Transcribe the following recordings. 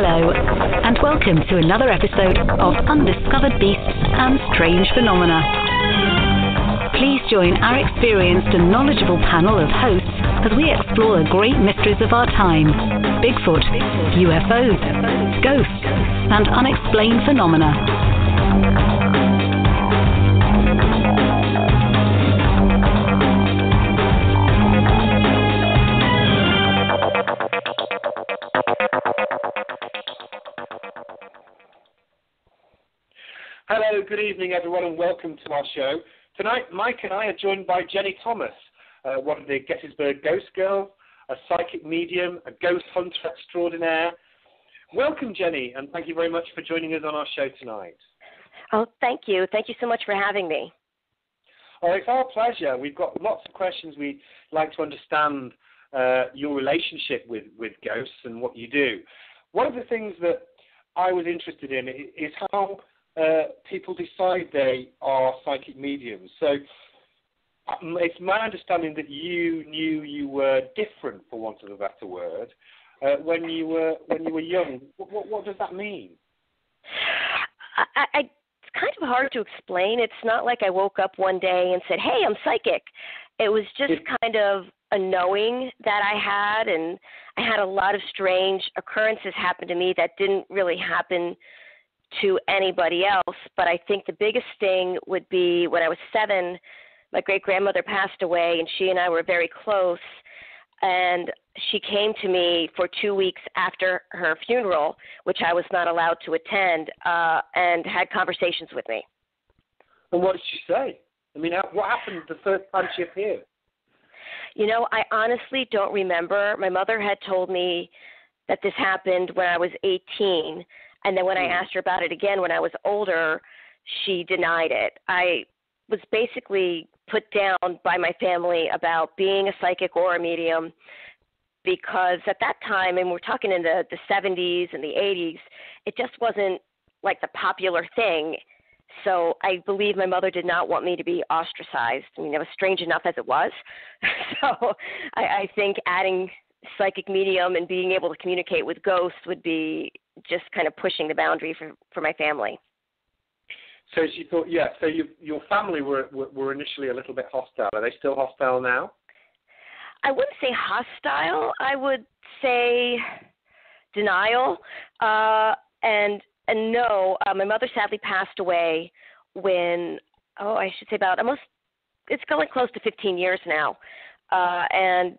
Hello, and welcome to another episode of Undiscovered Beasts and Strange Phenomena. Please join our experienced and knowledgeable panel of hosts as we explore the great mysteries of our time Bigfoot, UFOs, ghosts, and unexplained phenomena. Hello, good evening, everyone, and welcome to our show. Tonight, Mike and I are joined by Jenny Thomas, uh, one of the Gettysburg Ghost Gals, a psychic medium, a ghost hunter extraordinaire. Welcome, Jenny, and thank you very much for joining us on our show tonight. Oh, thank you. Thank you so much for having me. Oh, it's our pleasure. We've got lots of questions we'd like to understand uh, your relationship with, with ghosts and what you do. One of the things that I was interested in is how uh, people decide they are psychic mediums. So um, it's my understanding that you knew you were different, for want of a better word, uh, when you were when you were young. What, what, what does that mean? I, I, it's kind of hard to explain. It's not like I woke up one day and said, "Hey, I'm psychic." It was just kind of a knowing that I had, and I had a lot of strange occurrences happen to me that didn't really happen to anybody else. But I think the biggest thing would be when I was seven, my great grandmother passed away, and she and I were very close. And she came to me for two weeks after her funeral, which I was not allowed to attend, uh, and had conversations with me. And what did she say? I mean, what happened the first time she appeared? You know, I honestly don't remember. My mother had told me that this happened when I was 18, and then when I hmm. asked her about it again when I was older, she denied it. I was basically put down by my family about being a psychic or a medium because at that time, and we're talking in the, the 70s and the 80s, it just wasn't like the popular thing. So I believe my mother did not want me to be ostracized. I mean, it was strange enough as it was. so I, I think adding psychic medium and being able to communicate with ghosts would be just kind of pushing the boundary for for my family. So she thought, yeah. So you, your family were, were were initially a little bit hostile. Are they still hostile now? I wouldn't say hostile. I would say denial. Uh, and and no, uh, my mother sadly passed away when oh I should say about almost it's going close to 15 years now. Uh, and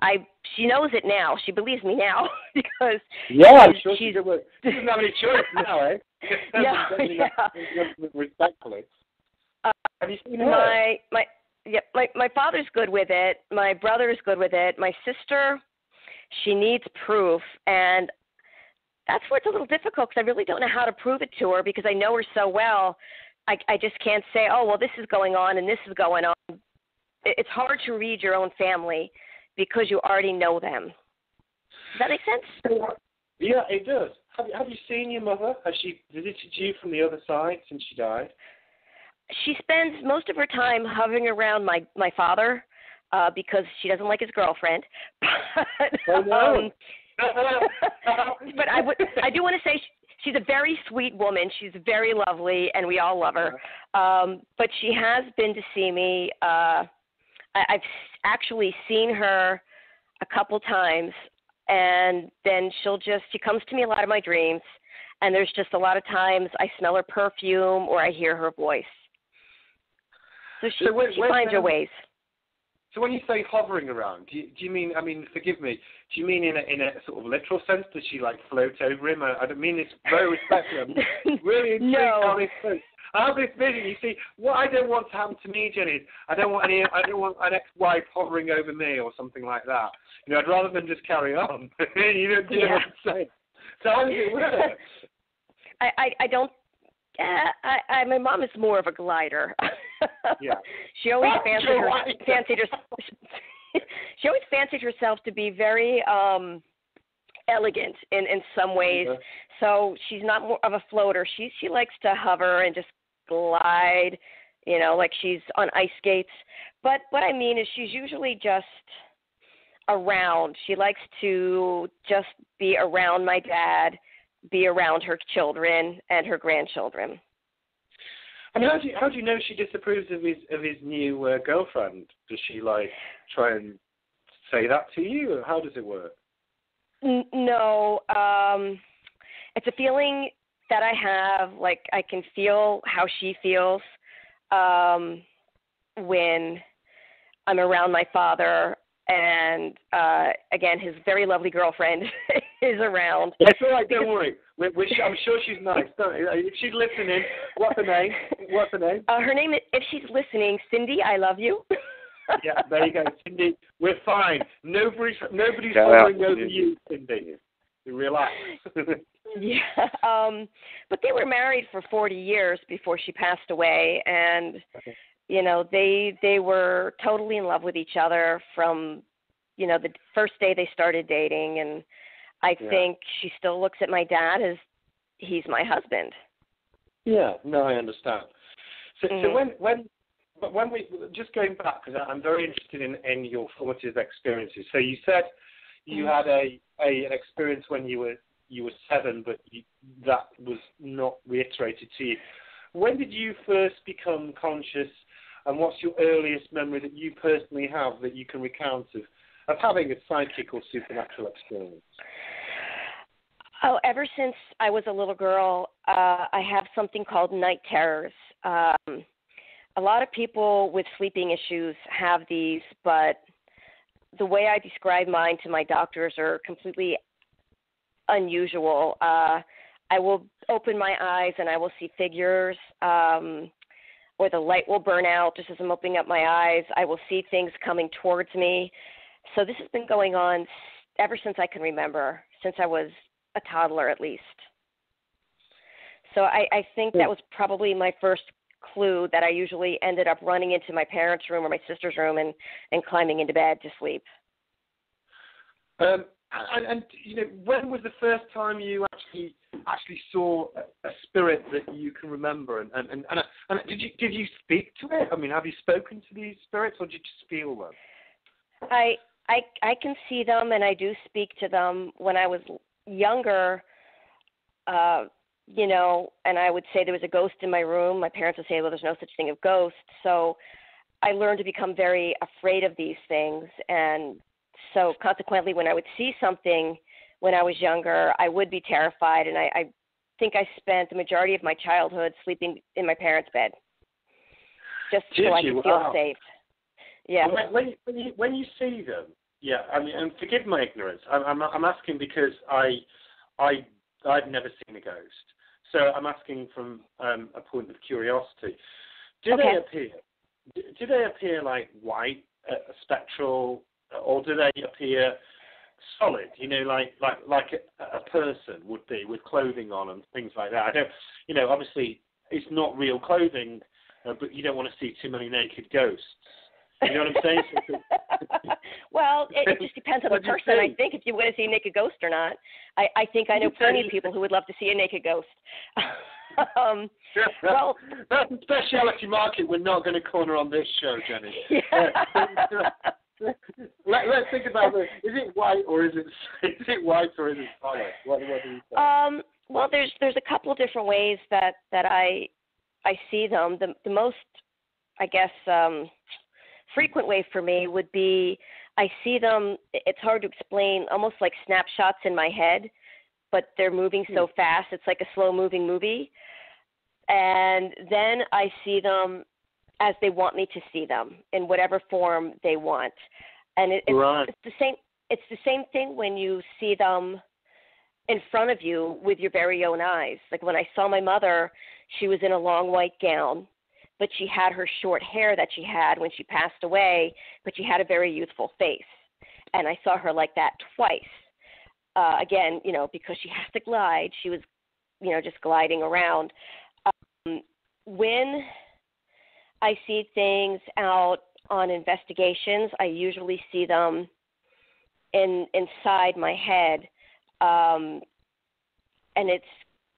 I she knows it now. She believes me now because yeah, she's, sure she doesn't have any choice now, eh? yeah, yeah. Respectfully. Uh, have you seen her? My my yeah, my my father's good with it. My brother's good with it. My sister, she needs proof, and that's where it's a little difficult because I really don't know how to prove it to her because I know her so well. I I just can't say, oh well, this is going on and this is going on. It's hard to read your own family because you already know them. Does that make sense? Yeah, it does. Have, have you seen your mother? Has she visited you from the other side since she died? She spends most of her time hovering around my my father uh, because she doesn't like his girlfriend. but, oh no. Um, but I would I do want to say she, she's a very sweet woman. She's very lovely, and we all love her. Um, but she has been to see me. Uh, I, I've actually seen her a couple times, and then she'll just she comes to me a lot of my dreams, and there's just a lot of times I smell her perfume or I hear her voice. So she, so when, she finds her ways. So when you say hovering around, do you, do you mean? I mean, forgive me. Do you mean in a in a sort of literal sense? Does she like float over him? I, I don't mean this very respectfully. I'm really intrigued no. how this I have this vision. You see, what I don't want to happen to me, Jenny, is I don't want any. I don't want an ex-wife hovering over me or something like that. You know, I'd rather than just carry on. you know, you yeah. know what I'm saying? So how does it work? I, I I don't. Uh, I, I my mom is more of a glider. Yeah. She always fancied her, fancied herself. she always fancied herself to be very um elegant in in some ways. Okay. So she's not more of a floater. She she likes to hover and just glide, you know, like she's on ice skates. But what I mean is she's usually just around. She likes to just be around my dad be around her children and her grandchildren. I mean, how do you, how do you know she disapproves of his of his new uh, girlfriend? Does she like try and say that to you, or how does it work? No, um, it's a feeling that I have. Like I can feel how she feels um, when I'm around my father and uh again his very lovely girlfriend is around. It's all right don't worry. We're, we're, i'm sure she's nice. Don't, if she's listening what's her name? What's her name? Uh her name is, if she's listening cindy i love you. Yeah there you go cindy. We're fine. Nobody's nobody's hovering over you. cindy. Relax. Yeah um but they were married for forty years before she passed away and okay you know they they were totally in love with each other from you know the first day they started dating and i yeah. think she still looks at my dad as he's my husband yeah no i understand so mm-hmm. so when when but when we just going back because i'm very interested in in your formative experiences so you said you mm-hmm. had a, a an experience when you were you were seven but you, that was not reiterated to you when did you first become conscious and what's your earliest memory that you personally have that you can recount of, of having a psychic or supernatural experience? Oh, ever since I was a little girl, uh, I have something called night terrors. Um, a lot of people with sleeping issues have these, but the way I describe mine to my doctors are completely unusual. Uh, I will open my eyes and I will see figures. Um, or the light will burn out just as I'm opening up my eyes. I will see things coming towards me. So this has been going on ever since I can remember, since I was a toddler at least. So I, I think that was probably my first clue that I usually ended up running into my parents' room or my sister's room and, and climbing into bed to sleep. Um, and, and you know, when was the first time you actually actually saw a, spirit that you can remember? And and, and, and, and did you did you speak to it? I mean, have you spoken to these spirits, or did you just feel them? I I I can see them, and I do speak to them. When I was younger, uh, you know, and I would say there was a ghost in my room. My parents would say, "Well, there's no such thing as ghosts." So I learned to become very afraid of these things, and so consequently, when I would see something when I was younger, I would be terrified, and I, I think I spent the majority of my childhood sleeping in my parents' bed, just Did so I could feel wow. safe. Yeah. When, when, when you when you see them, yeah. I mean, and forgive my ignorance. I'm I'm, I'm asking because I I I've never seen a ghost, so I'm asking from um, a point of curiosity. Do okay. they appear? Do, do they appear like white, uh, spectral, or do they appear solid? You know, like like like a, a person would be with clothing on and things like that. I don't, you know, obviously it's not real clothing, uh, but you don't want to see too many naked ghosts. You know what I'm saying? well, it, it just depends on the person. I think if you want to see a naked ghost or not. I, I think I know plenty of people who would love to see a naked ghost. um, well, that's a specialty market we're not going to corner on this show, Jenny. Yeah. Let, us think about it. Is it white or is it is it white or is it solid? What, what do you think? Um, well, there's there's a couple of different ways that that I I see them. The the most, I guess, um, frequent way for me would be I see them. It's hard to explain, almost like snapshots in my head, but they're moving so hmm. fast. It's like a slow moving movie. And then I see them as they want me to see them in whatever form they want. And it, it's, right. it's the same. It's the same thing when you see them in front of you with your very own eyes. Like when I saw my mother, she was in a long white gown, but she had her short hair that she had when she passed away, but she had a very youthful face. And I saw her like that twice. Uh, again, you know, because she has to glide, she was, you know, just gliding around. Um, when I see things out on investigations. I usually see them in inside my head, um, and it's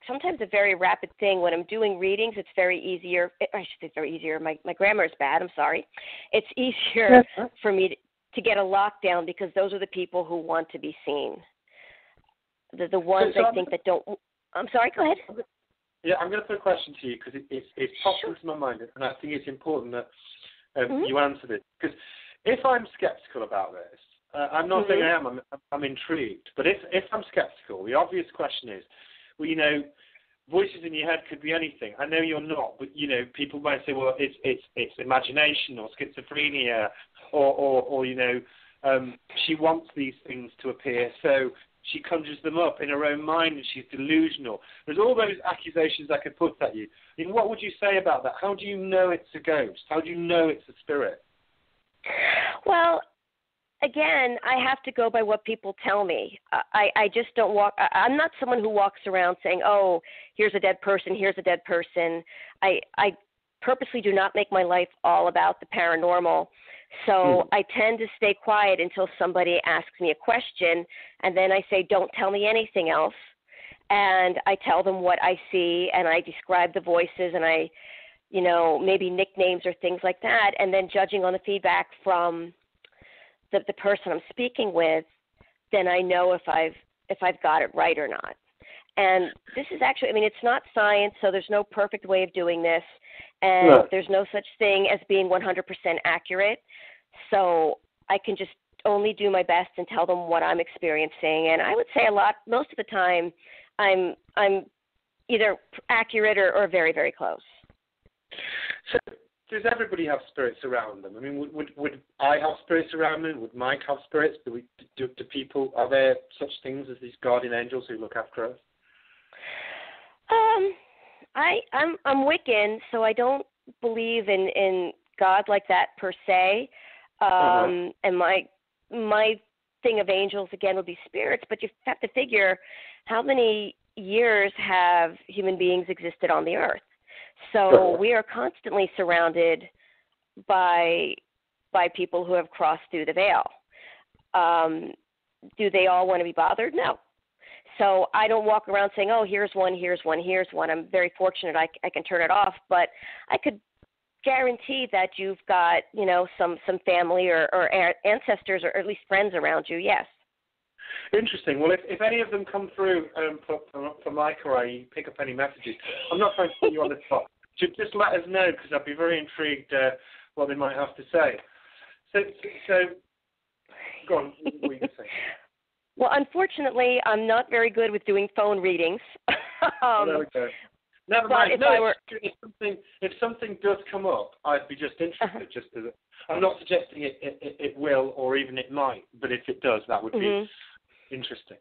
sometimes a very rapid thing. When I'm doing readings, it's very easier. I should say very easier. My my grammar is bad. I'm sorry. It's easier for me to, to get a lockdown because those are the people who want to be seen. The the ones so, I think that don't I'm sorry. Go ahead. Yeah, I'm going to put a question to you because it, it's it's popped Sure. into my mind, and I think it's important that um, Mhm. you answer this. Because if I'm skeptical about this, uh, I'm not saying Mhm. I am. I'm, I'm intrigued. But if if I'm skeptical, the obvious question is, well, you know, voices in your head could be anything. I know you're not, but you know, people might say, well, it's it's it's imagination or schizophrenia, or or, or you know, um, she wants these things to appear, so she conjures them up in her own mind and she's delusional. There's all those accusations I could put at you. I mean, what would you say about that? How do you know it's a ghost? How do you know it's a spirit? Well, again, I have to go by what people tell me. I I just don't walk. I, I'm not someone who walks around saying, "Oh, here's a dead person. Here's a dead person." I I purposely do not make my life all about the paranormal. So Hmm. I tend to stay quiet until somebody asks me a question, and then I say, "Don't tell me anything else." And I tell them what I see, and I describe the voices, and I, you know, maybe nicknames or things like that, and then judging on the feedback from the the person I'm speaking with, then I know if I've if I've got it right or not. And this is actually, I mean, it's not science, so there's no perfect way of doing this, and No. there's no such thing as being 100% accurate. So I can just only do my best and tell them what I'm experiencing. And I would say a lot, most of the time, I'm I'm either accurate or, or very very close. So, does everybody have spirits around them? I mean, would would, would I have spirits around me? Would Mike have spirits? Do we do, do people? Are there such things as these guardian angels who look after us? Um, I I'm I'm Wiccan, so I don't believe in in God like that per se. Um, Uh-huh. and my my thing of angels again would be spirits, but you have to figure how many years have human beings existed on the earth. So Sure. we are constantly surrounded by by people who have crossed through the veil. Um, do they all want to be bothered? No. So I don't walk around saying, "Oh, here's one, here's one, here's one." I'm very fortunate I, I can turn it off, but I could guarantee that you've got, you know, some some family or, or ancestors or at least friends around you. Yes. Interesting. Well, if, if any of them come through um, for, for, for Mike or I, pick up any messages. I'm not trying to put you on the spot. Just, just let us know because I'd be very intrigued uh, what they might have to say. So, so go on. What were you going to say? Well, unfortunately, I'm not very good with doing phone readings. um, there we go. Never mind. if no, were- if something if something does come up, I'd be just interested. Uh-huh. Just as a, I'm not suggesting it, it it will or even it might, but if it does, that would be mhm. interesting.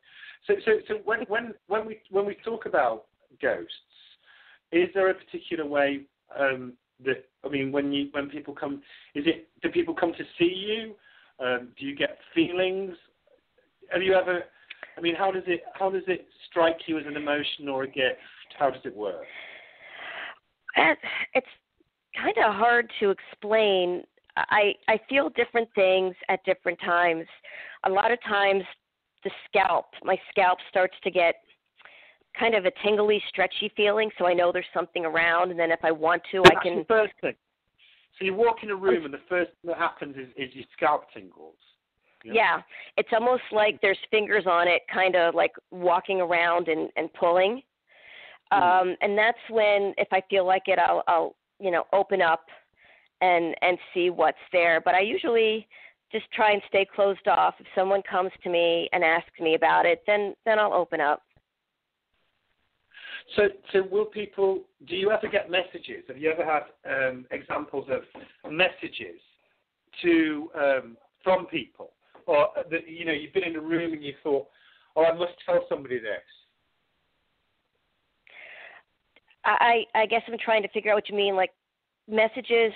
So so so when when when we when we talk about ghosts, is there a particular way um, that I mean when you when people come, is it do people come to see you? Um, do you get feelings? Have you ever? I mean, how does it how does it strike you as an emotion or a gift? How does it work? It's kind of hard to explain. I I feel different things at different times. A lot of times, the scalp, my scalp starts to get kind of a tingly, stretchy feeling, so I know there's something around. And then if I want to, I can. the first thing. So you walk in a room and the first thing that happens is, is your scalp tingles. Yeah, it's almost like there's fingers on it, kind of like walking around and and pulling. Mhm. Um, and that's when, if I feel like it, I'll I'll you know open up and and see what's there. But I usually just try and stay closed off. If someone comes to me and asks me about it, then then I'll open up. So, so will people? Do you ever get messages? Have you ever had um, examples of messages to um, from people, or that you know you've been in a room and you thought, "Oh, I must tell somebody this." I I guess I'm trying to figure out what you mean, like messages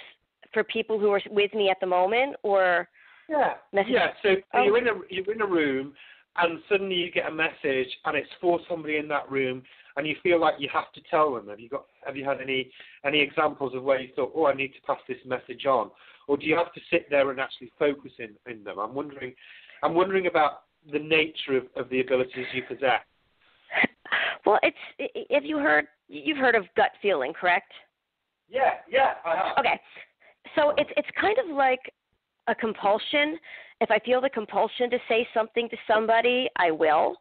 for people who are with me at the moment, or Yeah. Message- Yeah. So Oh. you're in a you're in a room, and suddenly you get a message, and it's for somebody in that room, and you feel like you have to tell them. Have you got Have you had any any examples of where you thought, oh, I need to pass this message on, or do you have to sit there and actually focus in in them? I'm wondering, I'm wondering about the nature of, of the abilities you possess. well, it's i- have you heard you've heard of gut feeling, correct? Yeah. Yeah. I have. Okay. So it's it's kind of like a compulsion. If I feel the compulsion to say something to somebody, I will.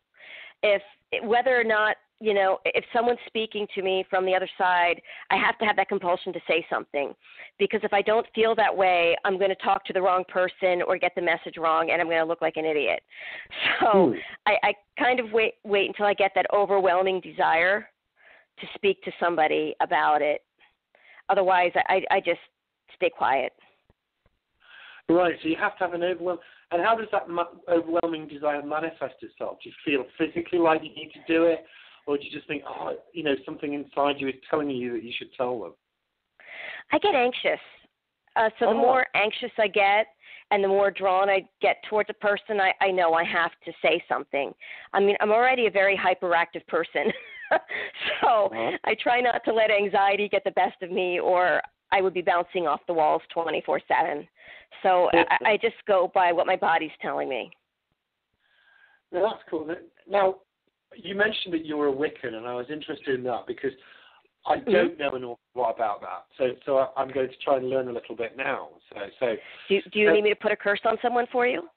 If whether or not you know, if someone's speaking to me from the other side, I have to have that compulsion to say something. Because if I don't feel that way, I'm going to talk to the wrong person or get the message wrong and I'm going to look like an idiot. So Hmm. I, I kind of wait wait until I get that overwhelming desire to speak to somebody about it. Otherwise, I, I just stay quiet. Right, so you have to have an overwhelm. And how does that ma- overwhelming desire manifest itself? Do you feel physically like you need to do it, or do you just think, oh, you know, something inside you is telling you that you should tell them? I get anxious. Uh, so the Oh. more anxious I get, and the more drawn I get towards a person, I, I know I have to say something. I mean, I'm already a very hyperactive person, so Uh-huh. I try not to let anxiety get the best of me, or I would be bouncing off the walls 24/7. So I, I just go by what my body's telling me. Now, that's cool. Now, you mentioned that you were a Wiccan, and I was interested in that because I Mm-hmm. don't know an awful lot about that. So, so I- I'm going to try and learn a little bit now. So, so Do, do you Uh, need me to put a curse on someone for you?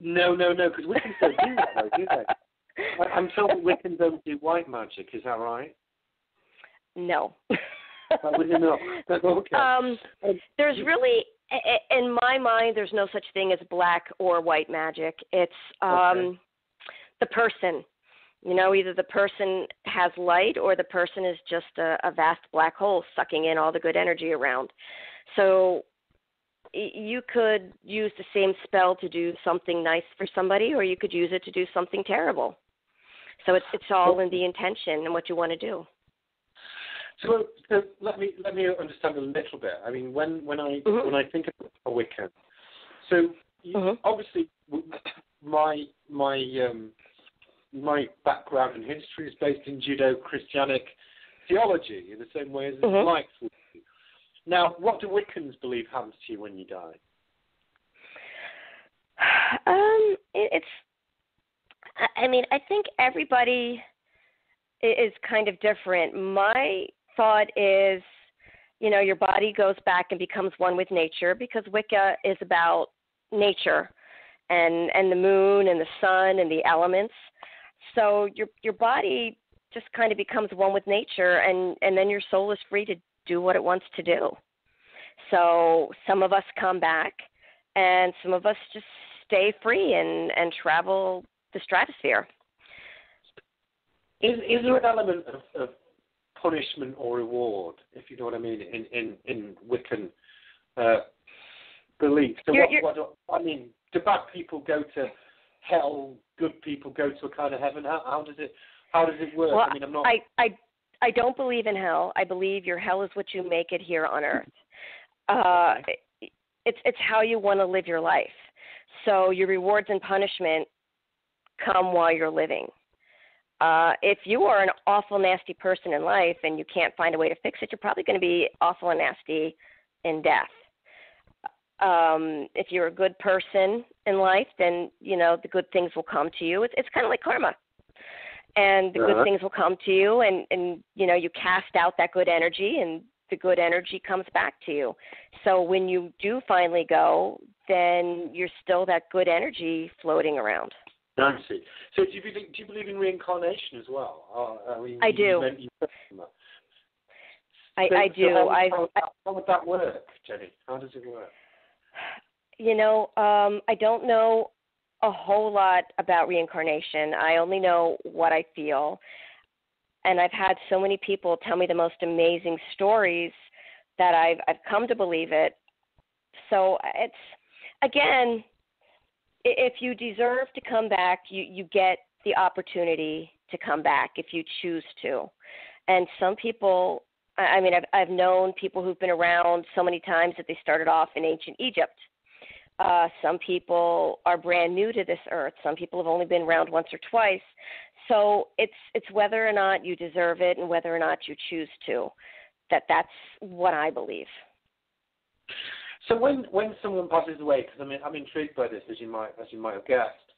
no, no, no, because Wiccans don't do that, though, do they? I- I'm told that Wiccans don't do white magic. Is that right? No. That was enough. okay. Um, Um, there's really, in my mind, there's no such thing as black or white magic. It's um, Okay. the person. You know, either the person has light or the person is just a, a vast black hole sucking in all the good energy around. So you could use the same spell to do something nice for somebody, or you could use it to do something terrible. So it's it's all in the intention and what you want to do. So, so let me let me understand a little bit. I mean, when when I Mhm. when I think of a Wiccan, so you, Mhm. obviously my my um, my background and history is based in Judo-Christianic theology, in the same way as Mhm. Mike's would be. Now, what do Wiccans believe happens to you when you die? Um, it, it's. I- I mean, I think everybody is kind of different. My thought is, you know, your body goes back and becomes one with nature because Wicca is about nature, and and the moon and the sun and the elements. So your your body just kind of becomes one with nature, and and then your soul is free to do what it wants to do. So some of us come back, and some of us just stay free and and travel the stratosphere. Is is there an element of, of punishment or reward, if you know what I mean, in in in Wiccan uh, belief? So You're- what, you're- what do, I mean, do bad people go to hell? Good people go to a kind of heaven? How, how does it how does it work? Well, I mean, I'm not. I I I don't believe in hell. I believe your hell is what you make it here on earth. Uh, it's it's how you want to live your life. So your rewards and punishment come while you're living. Uh, if you are an awful nasty person in life and you can't find a way to fix it, you're probably going to be awful and nasty in death. Um, if you're a good person in life, then you know the good things will come to you. It's it's kind of like karma and the Uh-huh. good things will come to you and and you know you cast out that good energy and the good energy comes back to you so when you do finally go then you're still that good energy floating around I see. So do you believe, do you believe in reincarnation as well? Uh, I, mean, I do. You, you i So- i so do how, i how, how would that work, Jenny? How does it work? You know um i don't know a whole lot about reincarnation. I only know what i feel. And i've had so many people tell me the most amazing stories that i've i've come to believe it. So it's again if you deserve to come back you you get the opportunity to come back if you choose to. And some people I mean, I've I've known people who've been around so many times that they started off in ancient Egypt. Uh, some people are brand new to this earth. Some people have only been around once or twice. So it's it's whether or not you deserve it and whether or not you choose to. That that's what I believe. So when when someone passes away, because I mean I'm intrigued by this as you might as you might have guessed.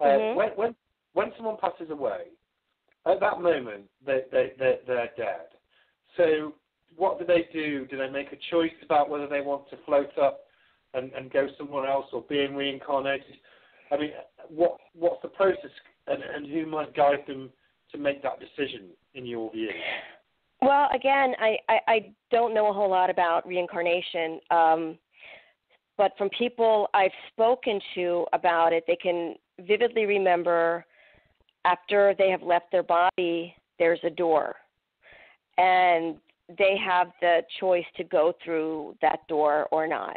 Uh, Mhm. When when when someone passes away, at that moment they they they they're dead. So what do they do? Do they make a choice about whether they want to float up and, and go somewhere else or being reincarnated? I mean, what what's the process and, and who might guide them to make that decision, in your view? Well, again, I, I, I don't know a whole lot about reincarnation, um, but from people I've spoken to about it, they can vividly remember after they have left their body, there's a door. And they have the choice to go through that door or not.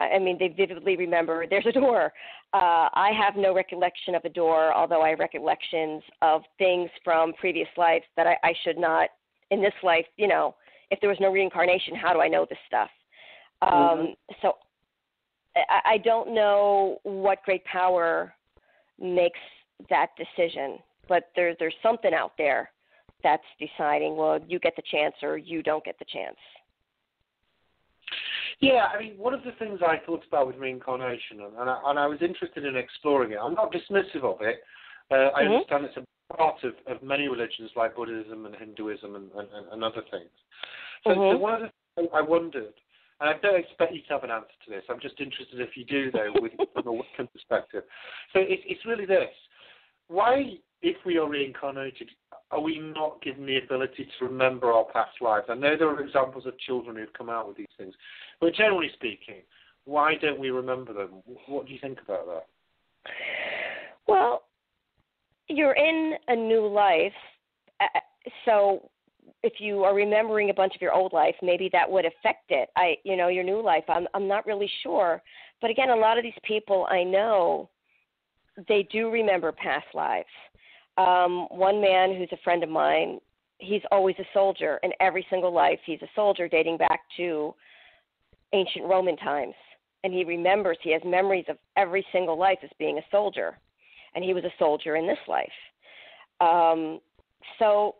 I mean, they vividly remember there's a door. Uh, I have no recollection of a door, although I have recollections of things from previous lives that I, I should not, in this life, you know, if there was no reincarnation, how do I know this stuff? Um, mm-hmm. So I, I don't know what great power makes that decision, but there, there's something out there that's deciding, well, you get the chance or you don't get the chance. Yeah, I mean, one of the things I thought about with reincarnation, and I, and I was interested in exploring it. I'm not dismissive of it. Uh, I mm-hmm. understand it's a part of, of many religions like Buddhism and Hinduism and, and, and other things. So, mm-hmm. so one of the things I wondered, and I don't expect you to have an answer to this. I'm just interested if you do, though, with, from a Wiccan perspective. So it, it's really this: why, if we are reincarnated, are we not given the ability to remember our past lives? I know there are examples of children who've come out with these things, but generally speaking, why don't we remember them? What do you think about that? Well, you're in a new life, so if you are remembering a bunch of your old life, maybe that would affect it. I, you know, your new life. I'm, I'm not really sure, but again, a lot of these people I know, they do remember past lives um, one man who's a friend of mine, he's always a soldier. In every single life, he's a soldier dating back to ancient Roman times. And he remembers, he has memories of every single life as being a soldier. And he was a soldier in this life. Um, so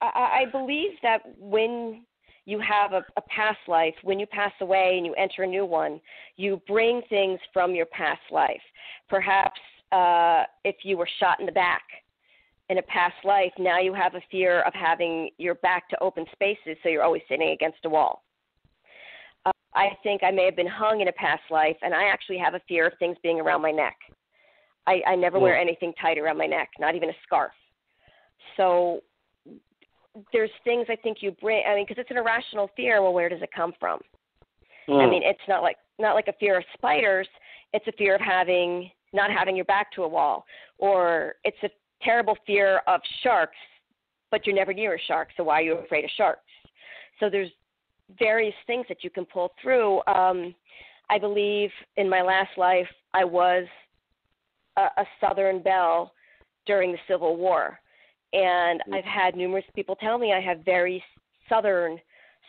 I, I believe that when you have a, a past life, when you pass away and you enter a new one, you bring things from your past life. Perhaps uh, if you were shot in the back in a past life, now you have a fear of having your back to open spaces, so you're always sitting against a wall. Uh, I think I may have been hung in a past life, and I actually have a fear of things being around my neck. I, I never yeah. wear anything tight around my neck, not even a scarf. So there's things I think you bring. I mean, because it's an irrational fear. Well, where does it come from? Mm. I mean, it's not like not like a fear of spiders. It's a fear of having not having your back to a wall, or it's a terrible fear of sharks, but you're never near a shark, so why are you afraid of sharks? So there's various things that you can pull through. Um, I believe in my last life I was a, a Southern belle during the Civil War, and mm-hmm. I've had numerous people tell me I have very Southern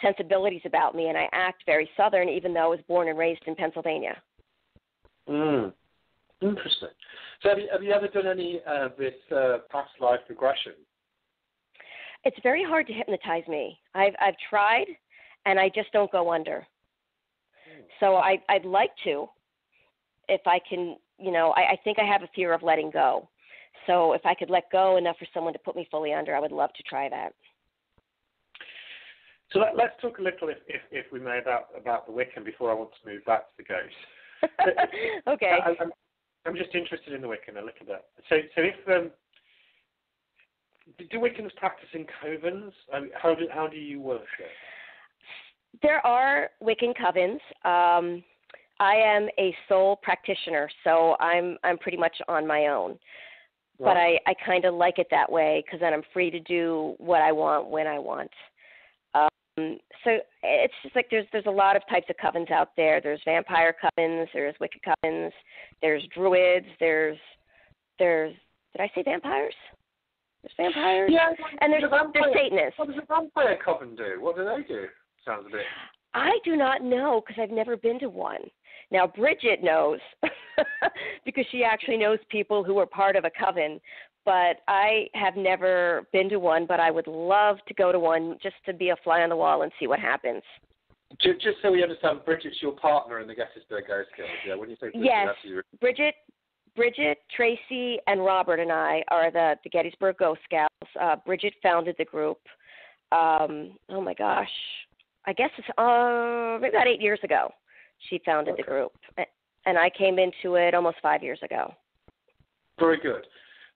sensibilities about me, and I act very Southern, even though I was born and raised in Pennsylvania. Mm. Interesting. So have you, have you ever done any uh, this uh, past life regression? It's very hard to hypnotize me. I've I've tried, and I just don't go under. Hmm. So I I'd like to, if I can. You know, I, I think I have a fear of letting go. So if I could let go enough for someone to put me fully under, I would love to try that. So let, us talk a little, if, if, if we may, about about the Wiccan before I want to move back to the ghost. okay. I, I'm, I'm just interested in the Wiccan a little bit. So, so if um, do Wiccans practice in covens? I mean, how do how do you worship? There are Wiccan covens. Um, I am a sole practitioner, so I'm I'm pretty much on my own. Right. But I I kind of like it that way because then I'm free to do what I want when I want. Um, so it's just like there's there's a lot of types of covens out there. There's vampire covens, there's Wiccan covens, there's druids, there's there's did I say vampires? There's vampires. Yeah, and there's vampire, there's Satanists. What does a vampire coven do? What do they do? Sounds a bit. I do not know because I've never been to one. Now Bridget knows because she actually knows people who are part of a coven, but I have never been to one. But I would love to go to one just to be a fly on the wall and see what happens. Just, just so we understand, Bridget's your partner in the Gettysburg Ghost Gals. Yeah, when you say Bridget, yes, your... Bridget, Bridget, Tracy, and Robert and I are the the Gettysburg Ghost Gals. Uh, Bridget founded the group. Um, oh my gosh, I guess it's uh, maybe about eight years ago. She founded okay. the group, and I came into it almost five years ago. Very good.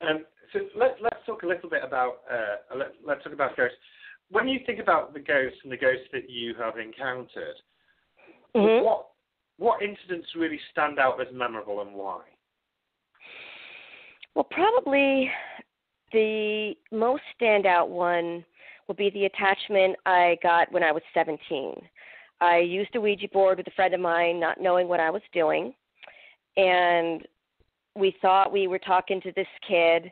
Um, so let, let's talk a little bit about uh, let, let's talk about ghosts. When you think about the ghosts and the ghosts that you have encountered, mm-hmm. what what incidents really stand out as memorable and why? Well, probably the most standout one will be the attachment I got when I was 17. I used a Ouija board with a friend of mine, not knowing what I was doing, and we thought we were talking to this kid,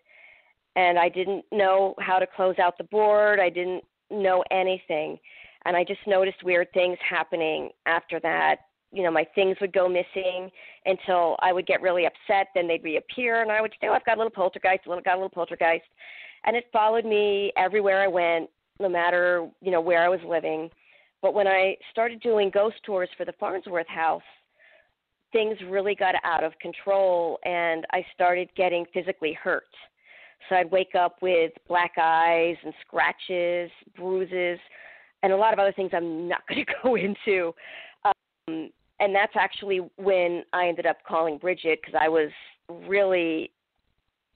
and I didn't know how to close out the board. I didn't know anything, and I just noticed weird things happening after that. You know, my things would go missing until I would get really upset. Then they'd reappear, and I would say, "Oh, I've got a little poltergeist. I've got a little poltergeist," and it followed me everywhere I went, no matter you know where I was living. But when I started doing ghost tours for the Farnsworth House, things really got out of control and I started getting physically hurt. So I'd wake up with black eyes and scratches, bruises, and a lot of other things I'm not going to go into. Um, and that's actually when I ended up calling Bridget because I was really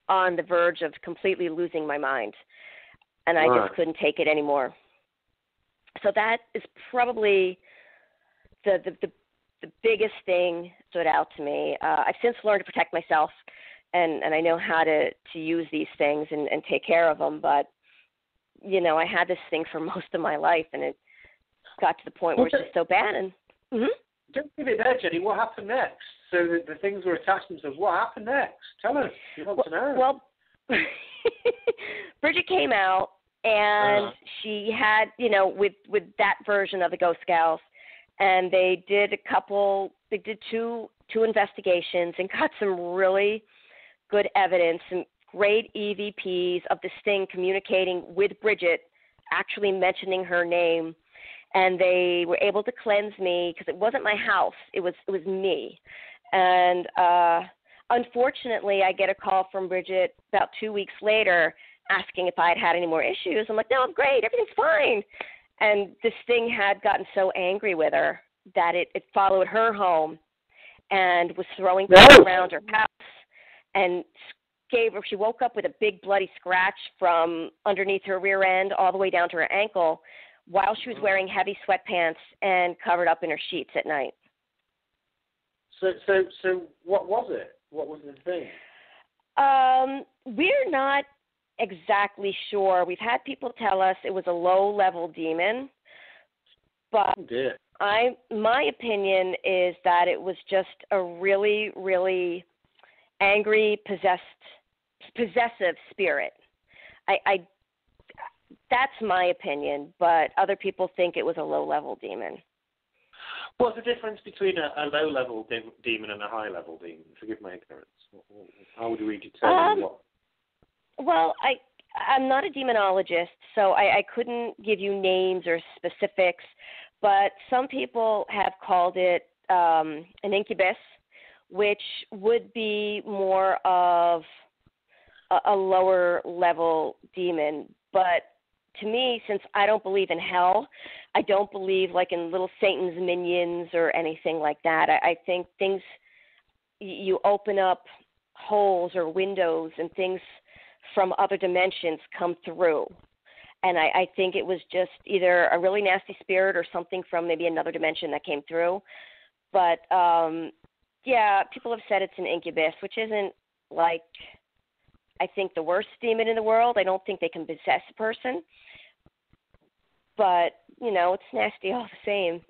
on the verge of completely losing my mind. And I right. just couldn't take it anymore. So that is probably the, the, the the biggest thing stood out to me. Uh, I've since learned to protect myself, and and I know how to to use these things and and take care of them. But you know, I had this thing for most of my life, and it got to the point where it's just so bad. And mm-hmm. don't give it there, Jenny. What happened next? So the, the things were attached themselves. What happened next? Tell us. You want well, to know. Well, Bridget came out, and uh-huh. she had, you know, with with that version of the Ghost Gals and they did a couple they did two two investigations and got some really good evidence some great evps of this thing communicating with bridget actually mentioning her name and they were able to cleanse me because it wasn't my house it was it was me. And uh unfortunately i get a call from bridget about two weeks later asking if i had had any more issues. I'm like no i'm great everything's fine. And this thing had gotten so angry with her that it, it followed her home and was throwing things no. around her house and gave her she woke up with a big bloody scratch from underneath her rear end all the way down to her ankle while she was Mm-hmm. wearing heavy sweatpants and covered up in her sheets at night. So so so what was it? What was the thing? Um, we're not exactly sure. We've had people tell us it was a low level demon, but Oh. I my opinion is that it was just a really really angry possessed possessive spirit. I, I that's my opinion, but other people think it was a low level demon. What's the difference between a, a low level de- demon and a high level demon? Forgive my ignorance. How would we determine Um, what? Well, I I'm not a demonologist, so I, I couldn't give you names or specifics, but some people have called it um, an incubus, which would be more of a, a lower level demon. But to me, since I don't believe in hell, I don't believe like in little Satan's minions or anything like that. I, I think things you open up holes or windows and things from other dimensions come through. And I, I think it was just either a really nasty spirit or something from maybe another dimension that came through. But um yeah, people have said it's an incubus, which isn't like I think the worst demon in the world. I don't think they can possess a person. But, you know, it's nasty all the same.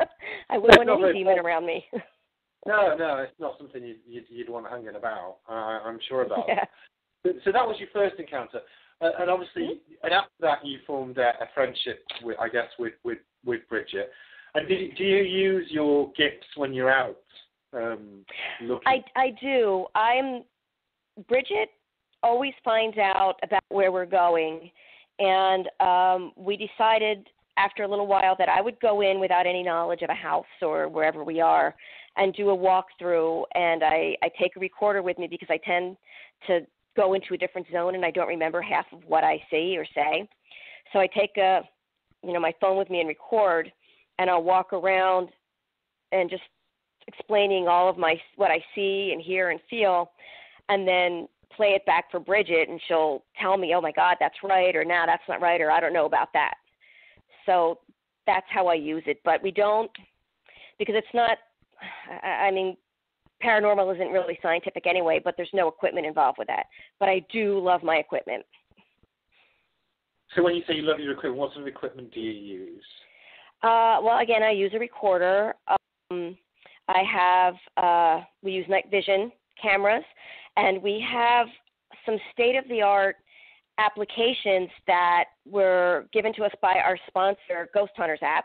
I wouldn't want any demon around me. No, no, it's not something you'd, you'd, you'd want hanging about. I, I'm sure about. yeah. So, so that was your first encounter, uh, and obviously, and after that, you formed a, a friendship, with, I guess, with, with, with Bridget. And do, do you use your gifts when you're out um, looking? I I do. I'm Bridget always finds out about where we're going and um we decided after a little while that I would go in without any knowledge of a house or wherever we are and do a walkthrough and I, I take a recorder with me because I tend to go into a different zone and I don't remember half of what I see or say. So I take a you know, my phone with me and record and I'll walk around and just explaining all of my what I see and hear and feel, and then play it back for Bridget, and she'll tell me, "Oh my God, that's right," or "Nah, that's not right," or "I don't know about that." So that's how I use it. But we don't because it's not. I mean, paranormal isn't really scientific anyway, but there's no equipment involved with that. But I do love my equipment. So when you say you love your equipment, what sort of equipment do you use? Uh, well, again, I use a recorder. Um, I have uh, we use night vision cameras, and we have some state of the art applications that were given to us by our sponsor, Ghost Hunters app.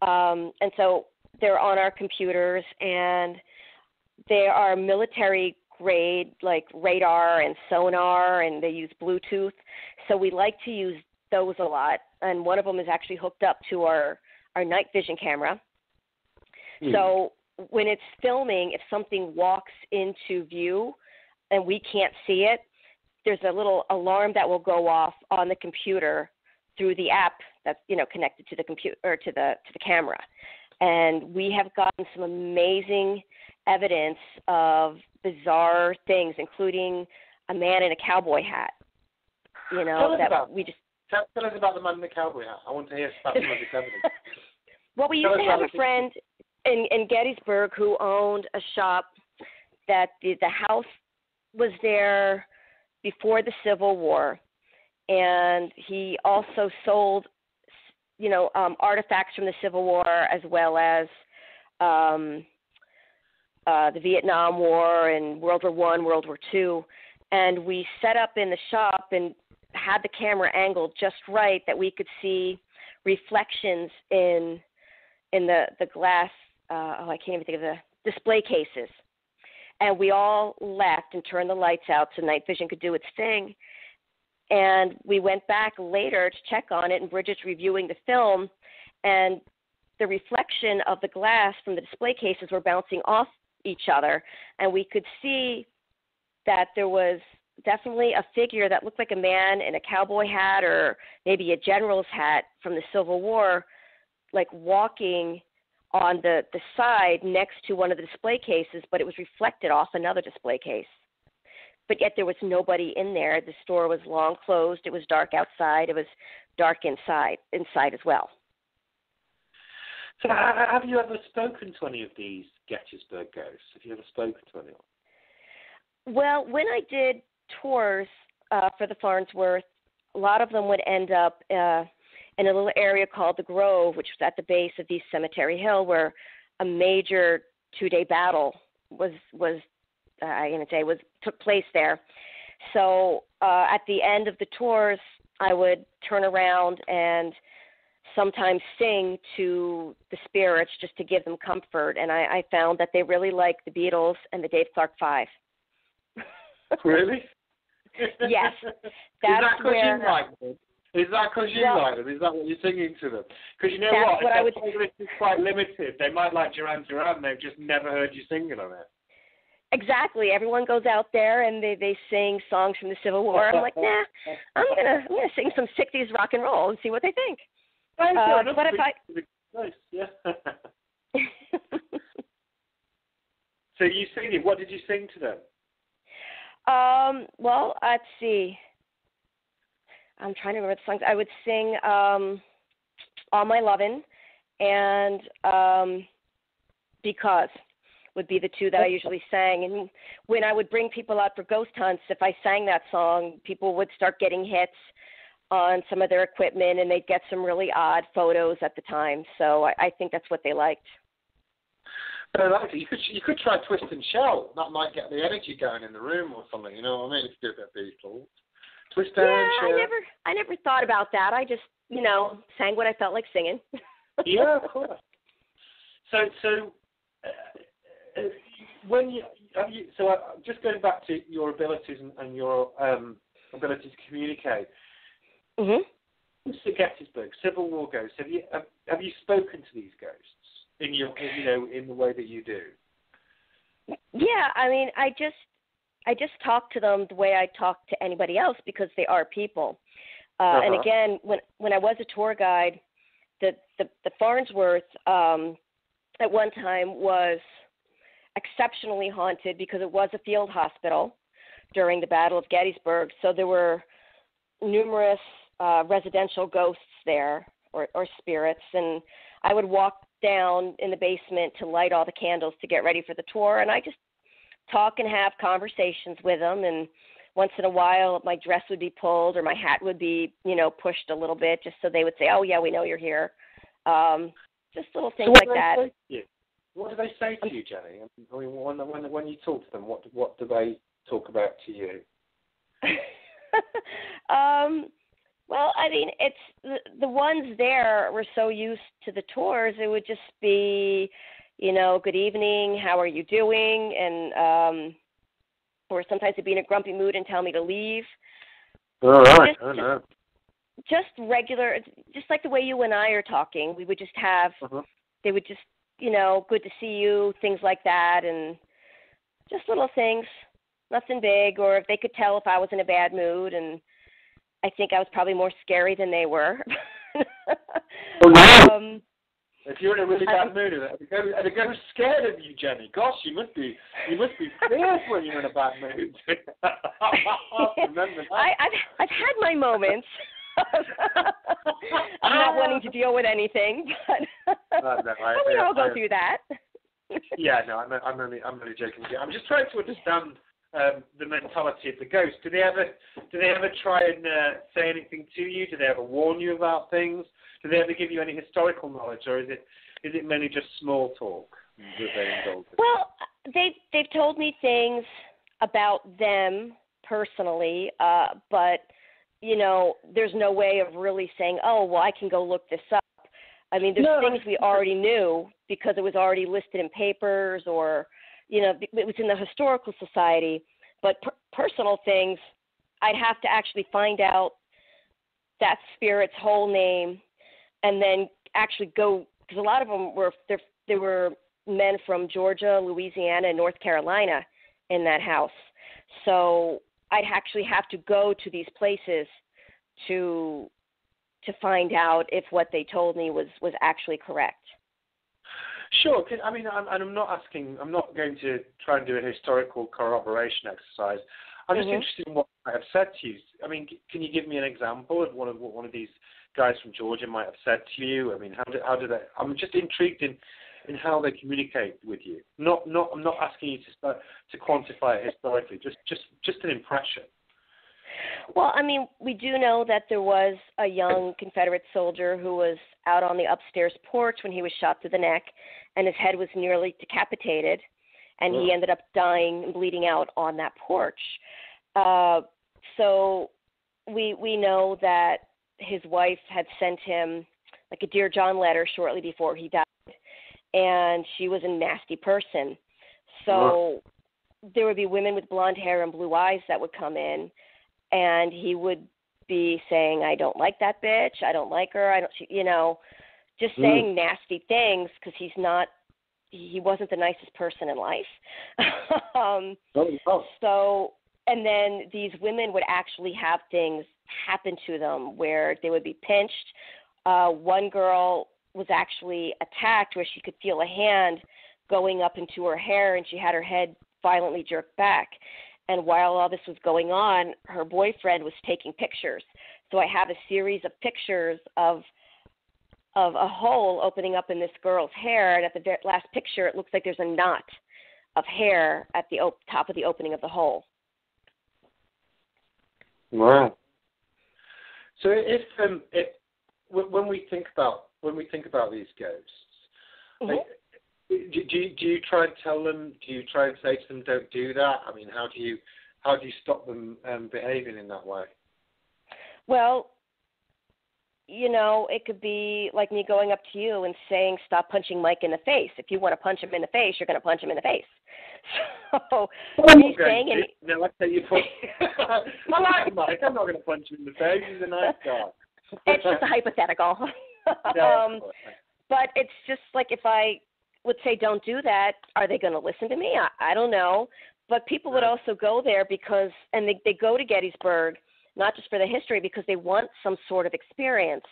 Um, and so they're on our computers, and they are military grade, like radar and sonar, and they use Bluetooth. So we like to use those a lot. And one of them is actually hooked up to our our night vision camera. Mm. So when it's filming, if something walks into view and we can't see it, there's a little alarm that will go off on the computer through the app that's you know connected to the computer or to the to the camera. And we have gotten some amazing evidence of bizarre things, including a man in a cowboy hat. You know that about, we just tell, tell, us about the man in the cowboy hat. I want to hear about some of this evidence. well, we used to have a friend in, in Gettysburg who owned a shop that the, the house was there before the Civil War, and he also sold, you know, um, artifacts from the Civil War as well as um, uh, the Vietnam War and World War One, World War Two, and we set up in the shop and had the camera angled just right that we could see reflections in in the the glass uh, oh, I can't even think of the display cases. And we all left and turned the lights out so night vision could do its thing. And we went back later to check on it, and Bridget's reviewing the film, and the reflection of the glass from the display cases were bouncing off each other, and we could see that there was definitely a figure that looked like a man in a cowboy hat or maybe a general's hat from the Civil War, like walking on the, the side next to one of the display cases, but it was reflected off another display case. But yet there was nobody in there. The store was long closed. It was dark outside. It was dark inside, inside as well. So, have you ever spoken to any of these Gettysburg ghosts? Have you ever spoken to anyone? Well, when I did tours uh, for the Farnsworth, a lot of them would end up uh, in a little area called the Grove, which was at the base of East Cemetery Hill, where a major two-day battle was was uh, I'm going to say was took place there. So uh, at the end of the tours, I would turn around and sometimes sing to the spirits just to give them comfort. And I, I found that they really liked the Beatles and the Dave Clark Five. really? yes. That's that where. You like them? Is that because you well, like them? Is that what you're singing to them? Because you know what, what if I would... playlist is quite limited, they might like Duran Duran. They've just never heard you singing on it. Exactly. Everyone goes out there and they they sing songs from the Civil War. I'm like, nah, I'm gonna I'm gonna sing some '60s rock and roll and see what they think. Uh, but if I nice, yeah. so you sing it. What did you sing to them? Um. Well, let's see. I'm trying to remember the songs. I would sing um, "All My Lovin'" and um, "Because" would be the two that I usually sang. And when I would bring people out for ghost hunts, if I sang that song, people would start getting hits on some of their equipment, and they'd get some really odd photos at the time. So I, I think that's what they liked. I like it. You could you could try twist and shout. That might get the energy going in the room or something. You know what I mean? If you do a bit of Beatles. Twist yeah, I never, I never thought about that. I just, you know, sang what I felt like singing. yeah, of course. So, so uh, uh, when you, have you, so uh, just going back to your abilities and, and your um, ability to communicate. Mhm. Mr. Gettysburg, Civil War ghosts. Have you have, have you spoken to these ghosts in your, you know, in the way that you do? Yeah, I mean, I just I just talk to them the way I talk to anybody else because they are people. Uh, uh-huh. And again, when when I was a tour guide, the the, the Farnsworth um, at one time was exceptionally haunted because it was a field hospital. during the Battle of Gettysburg. So there were numerous uh, residential ghosts there or, or spirits, and I would walk down in the basement to light all the candles to get ready for the tour, and I just talk and have conversations with them and once in a while my dress would be pulled or my hat would be you know pushed a little bit just so they would say oh yeah we know you're here. Um just little things so like that. what do they say to you jenny? I mean when when when you talk to them what what do they talk about to you? Um well i mean it's the the ones there were so used to the tours it would just be you know good evening how are you doing and um or sometimes they'd be in a grumpy mood and tell me to leave. All right. Just, just regular, just like the way you and I are talking. We would just have, uh-huh. they would just, you know, good to see you, things like that, and just little things, nothing big. Or if they could tell if I was in a bad mood, and I think I was probably more scary than they were. oh no. Um, if you're in a really bad mood, and the ghost scared of you, Jenny. Gosh, you must be you must be fierce when you're in a bad mood. Remember that. I, I've I've had my moments. I'm not wanting to deal with anything, but, uh, no, I, we all go I, through that. yeah, no, I'm I'm only I'm only joking. I'm just trying to understand um, the mentality of the ghost. Do they ever do they ever try and uh, say anything to you? Do they ever warn you about things? Do they ever give you any historical knowledge, or is it is it mainly just small talk that they indulge in? Well, they they've told me things about them personally, uh, but you know, there's no way of really saying, oh, well, I can go look this up. I mean, there's no. things we already knew because it was already listed in papers or, you know, it was in the historical society. But per- personal things, I'd have to actually find out that spirit's whole name and then actually go because a lot of them were there. There were men from Georgia, Louisiana, and North Carolina in that house. So I'd actually have to go to these places to to find out if what they told me was was actually correct. Sure. I mean, I'm, and I'm not asking. I'm not going to try and do a historical corroboration exercise. I'm just mm-hmm. interested in what I have said to you. I mean, can you give me an example of one of one of these guys from Georgia might have said to you? I mean, how do how do they? I'm just intrigued in in how they communicate with you. Not not I'm not asking you to to quantify it historically. Just just just an impression. Well, I mean, we do know that there was a young Confederate soldier who was out on the upstairs porch when he was shot through the neck, and his head was nearly decapitated, and he ended up dying and bleeding out on that porch. Uh, so we we know that his wife had sent him like a dear John letter shortly before he died, and she was a nasty person. So there would be women with blonde hair and blue eyes that would come in, and he would be saying, "I don't like that bitch. I don't like her. I don't, you know." Just mm. saying nasty things because he's not he wasn't the nicest person in life. um, oh, So, and then these women would actually have things happen to them where they would be pinched. Uh, one girl was actually attacked where she could feel a hand going up into her hair and she had her head violently jerked back. And while all this was going on, her boyfriend was taking pictures. So I have a series of pictures of of a hole opening up in this girl's hair, and at the very last picture, it looks like there's a knot of hair at the op- top of the opening of the hole. Wow. So if um, if when we think about when we think about these ghosts, mm-hmm. like, do, do you, do you try and tell them? Do you try and say to them, "Don't do that"? I mean, how do you how do you stop them um, behaving in that way? Well, you know, it could be like me going up to you and saying, "Stop punching Mike in the face." If you want to punch him in the face, you're going to punch him in the face. So oh, me saying, and no, I tell you, what, I like Mike. I'm not going to punch him in the face. He's a nice guy. it's just a hypothetical. um, but it's just like if I would say, "Don't do that," are they going to listen to me? I, I don't know. But people would also go there because, and they they go to Gettysburg not just for the history, because they want some sort of experience.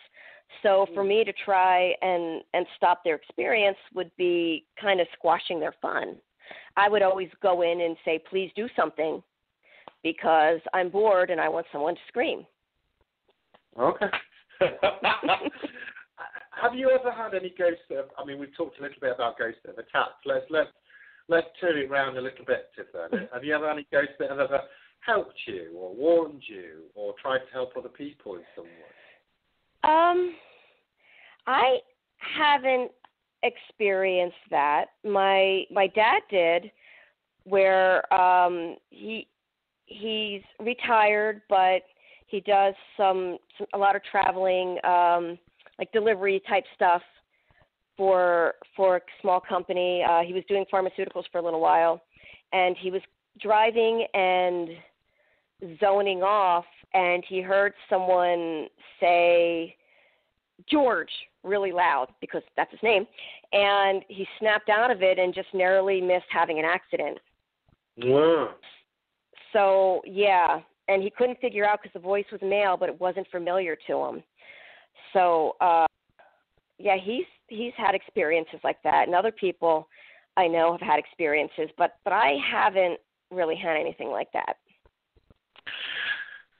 So for mm-hmm. me to try and and stop their experience would be kind of squashing their fun. I would always go in and say, please do something, because I'm bored and I want someone to scream. Okay. have you ever had any ghosts that I mean, we've talked a little bit about ghosts that have attacked. Let's, let's, let's turn it around a little bit, Tiffany. have you ever had any ghosts that have ever helped you or warned you or tried to help other people in some way? Um, I haven't experienced that. My my dad did, where um, he he's retired, but he does some, some a lot of traveling, um, like delivery type stuff for for a small company. Uh, he was doing pharmaceuticals for a little while, and he was driving and zoning off, and he heard someone say George really loud because that's his name, and he snapped out of it and just narrowly missed having an accident. Wow. So yeah, and he couldn't figure out because the voice was male, but it wasn't familiar to him. So uh, yeah, he's he's had experiences like that, and other people I know have had experiences, but but I haven't really had anything like that.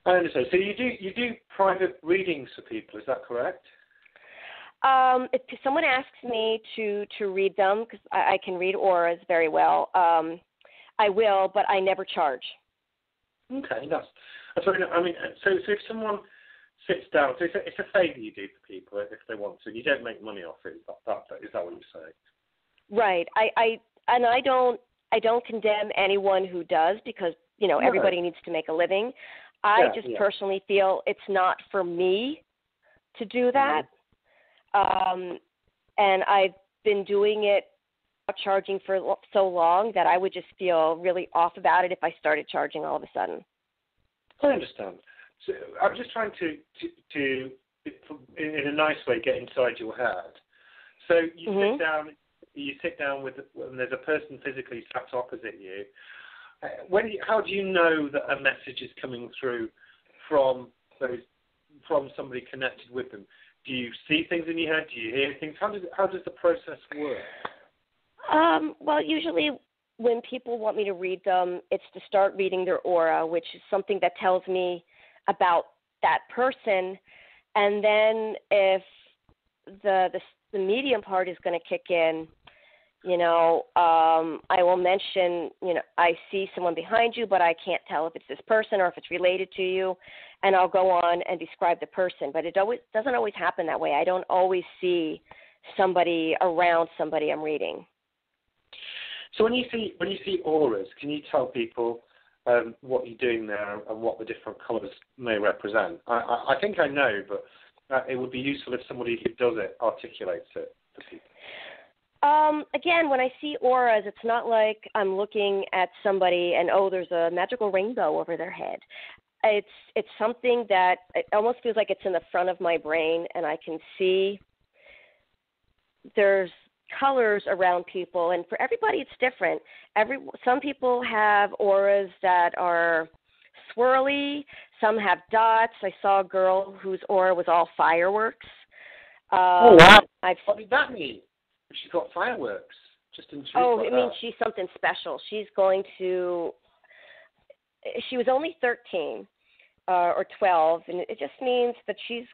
I understand. So you do you do private readings for people, is that correct? Um, if someone asks me to to read them because I, I can read auras very well, um, I will, but I never charge. Okay, that's that's very. I mean, so so if someone sits down, so it's a, it's a favour you do for people if they want to. You don't make money off it. Is that, that, is that what you're saying? Right. I I and I don't I don't condemn anyone who does because you know everybody needs to make a living. I Yeah, just yeah. personally feel it's not for me to do that. Um, and I've been doing it charging for so long that I would just feel really off about it if I started charging all of a sudden. I understand. So I'm just trying to to, to in a nice way get inside your head. So you Mhm. sit down. You sit down with and there's a person physically sat opposite you. Uh, When how do you know that a message is coming through from those from somebody connected with them? Do you see things in your head? Do you hear things? How does how does the process work? Um, well, usually when people want me to read them, it's to start reading their aura, which is something that tells me about that person. And then if the the, the medium part is going to kick in, you know, um, I will mention, you know, I see someone behind you, but I can't tell if it's this person or if it's related to you, and I'll go on and describe the person. But it always doesn't always happen that way. I don't always see somebody around somebody I'm reading. So when you see when you see auras, can you tell people um, what you're doing there and what the different colours may represent? I, I, I think I know, but uh, it would be useful if somebody who does it articulates it to people. Um, again, when I see auras, it's not like I'm looking at somebody and oh, there's a magical rainbow over their head. It's it's something that it almost feels like it's in the front of my brain, and I can see there's colors around people, and for everybody it's different. Every some people have auras that are swirly, some have dots. I saw a girl whose aura was all fireworks. Um, Oh, wow. I've What does that mean? She's got fireworks. Just intrigued. Oh, it means she's something special. She's going to. She was only thirteen uh, or twelve, and it just means that she's